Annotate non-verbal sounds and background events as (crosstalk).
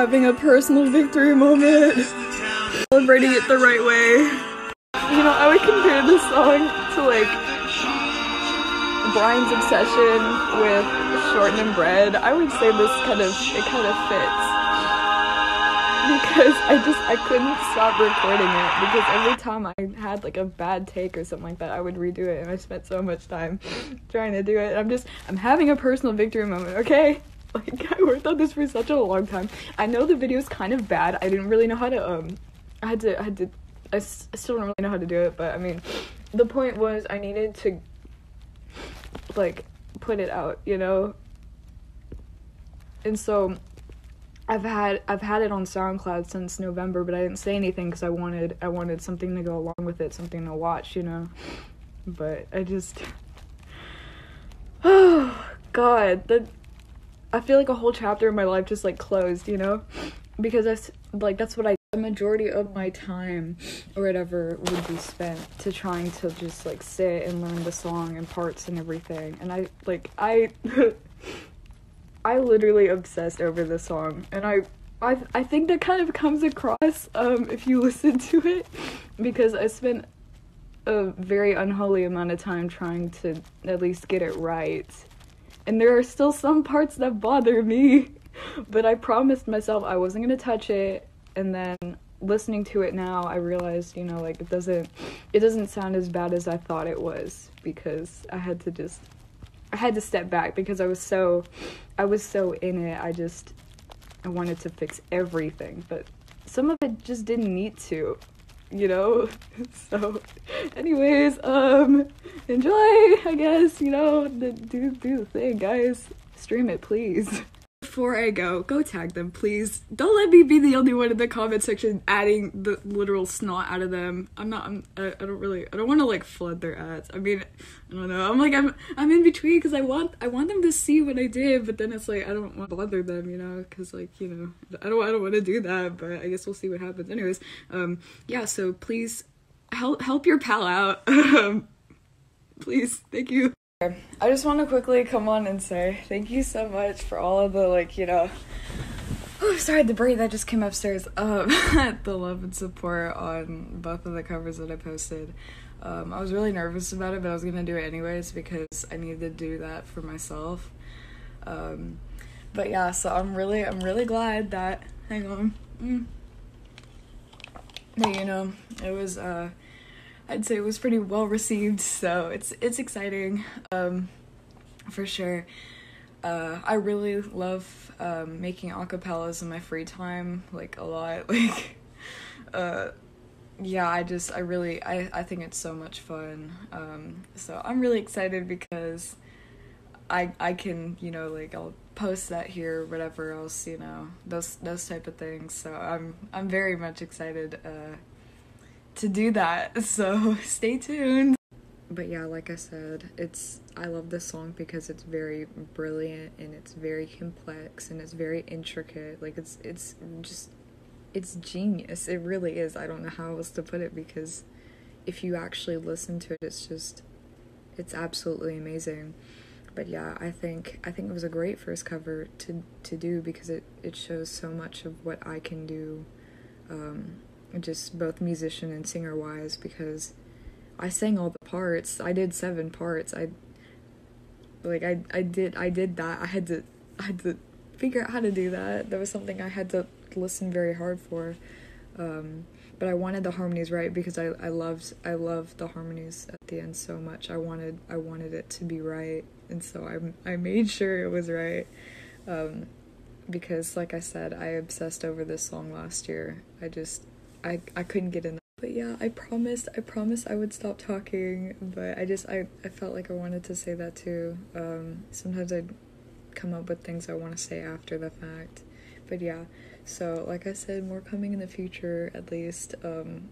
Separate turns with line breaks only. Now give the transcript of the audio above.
having a personal victory moment. Celebrating it the right way. You know, I would compare this song to like Brian's obsession with shortening bread. I would say this kind of it kind of fits because I just I couldn't stop recording it because every time I had like a bad take or something like that, I would redo it, and I spent so much time trying to do it. I'm just I'm having a personal victory moment, okay? (laughs) Like I worked on this for such a long time. I know the video is kind of bad. I didn't really know how to um I had to I had to I, s- I still don't really know how to do it, but I mean, the point was I needed to like put it out, you know? And so I've had I've had it on SoundCloud since November, but I didn't say anything cuz I wanted I wanted something to go along with it, something to watch, you know. But I just (sighs) Oh god, the I feel like a whole chapter of my life just like closed, you know? Because I s- like that's what I the majority of my time or whatever would be spent to trying to just like sit and learn the song and parts and everything. And I like I (laughs) I literally obsessed over this song and I I I think that kind of comes across um if you (laughs) listen to it because I spent a very unholy amount of time trying to at least get it right. And there are still some parts that bother me, but I promised myself I wasn't to touch it and then listening to it now I realized, you know, like it doesn't it doesn't sound as bad as I thought it was because I had to just I had to step back because I was so I was so in it. I just I wanted to fix everything, but some of it just didn't need to, you know? (laughs) So anyways, um enjoy, I guess, you know, the, do do the thing, guys. Stream it, please. Before I go, go tag them, please. Don't let me be the only one in the comment section adding the literal snot out of them. I'm not. I'm. I, I don't really. I don't want to like flood their ads. I mean, I don't know. I'm like. I'm. I'm in between because I want. I want them to see what I did, but then it's like I don't want to bother them, you know, because like you know, I don't. I don't want to do that, but I guess we'll see what happens. Anyways, um, yeah. So please help help your pal out. (laughs) Please, thank you. I just want to quickly come on and say thank you so much for all of the like you know. Oh, sorry, the braid that just came upstairs. Um, (laughs) the love and support on both of the covers that I posted. Um, I was really nervous about it, but I was gonna do it anyways because I needed to do that for myself. Um, but yeah, so I'm really, I'm really glad that. Hang on. Mm. That you know, it was. uh I'd say it was pretty well received, so it's it's exciting, um, for sure. Uh, I really love um, making acapellas in my free time, like a lot. (laughs) Like, uh, yeah, I just I really I I think it's so much fun. Um, so I'm really excited because I I can you know like I'll post that here, whatever else you know those those type of things. So I'm I'm very much excited. Uh, to do that. So (laughs) stay tuned. But yeah, like I said, it's I love this song because it's very brilliant and it's very complex and it's very intricate. Like it's it's just it's genius. It really is. I don't know how else to put it because if you actually listen to it, it's just it's absolutely amazing. But yeah, I think I think it was a great first cover to to do because it it shows so much of what I can do. Um, just both musician and singer wise because I sang all the parts. I did seven parts. I like I I did I did that. I had to I had to figure out how to do that. That was something I had to listen very hard for. Um, but I wanted the harmonies right because I, I loved I loved the harmonies at the end so much. I wanted I wanted it to be right, and so I I made sure it was right. Um, because like I said, I obsessed over this song last year. I just I I couldn't get enough. But yeah, I promised I promised I would stop talking, but I just I, I felt like I wanted to say that too. Um, sometimes I come up with things I want to say after the fact. But yeah, so like I said, more coming in the future at least. Um,